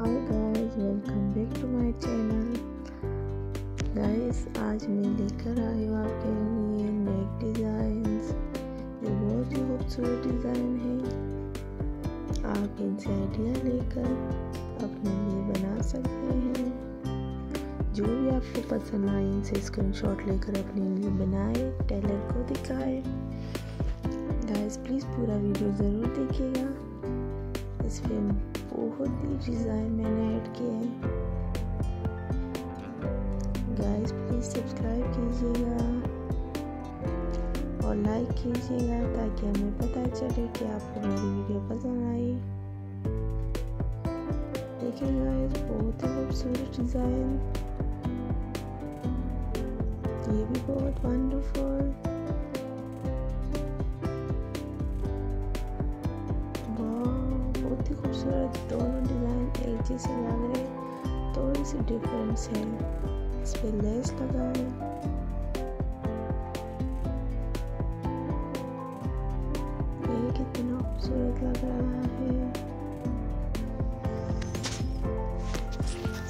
Hi guys welcome back to my channel guys आज मैं लेकर आई हूँ आपके लिए नेक डिज़ाइंस जो बहुत ही खूबसूरत डिज़ाइन है। आप इनसे आइडिया लेकर अपने लिए बना सकते हैं। जो भी आपको पसंद आए, इनसे स्क्रीनशॉट लेकर अपने लिए बनाए टेलर को दिखाए। गाइस प्लीज़ पूरा वीडियो ज़रूर देखिएगा। इसमें बहुत ही डिज़ाइन मैंने ऐड किए हैं। गाइस प्लीज़ सब्सक्राइब कीजिएगा और लाइक कीजिएगा ताकि हमें पता चले कि आपको मेरी वीडियो पसंद आई। देखिए गाइस बहुत ही खूबसूरत डिज़ाइन ये भी बहुत वंडरफुल खूबसूरत दोनों डिज़ाइन एक जैसे लग रहे थोड़ी सी डिफरेंस है। इस पर लेस लगा है। कितना खूबसूरत लग रहा है।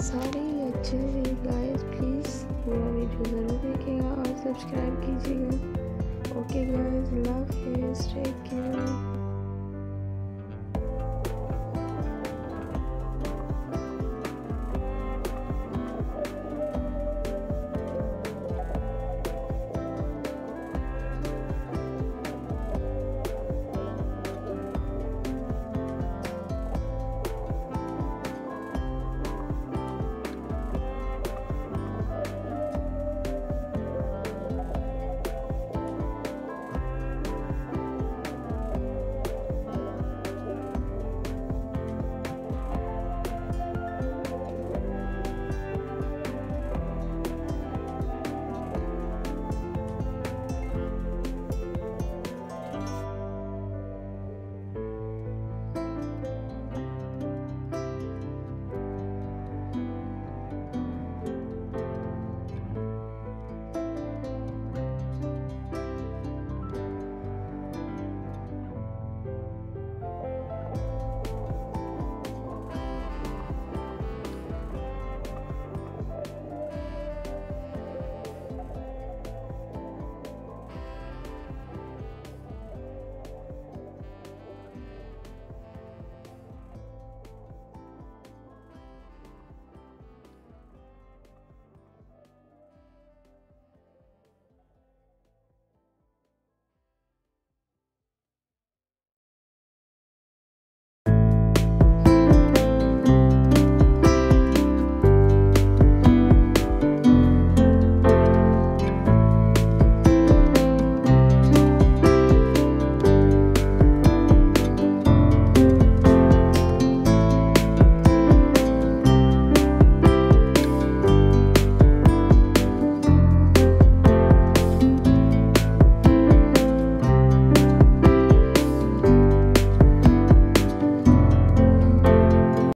सारे अच्छे हैं। गाइस प्लीज़ पूरा वीडियो ज़रूर देखिएगा और सब्सक्राइब कीजिएगा। Okay guys love you care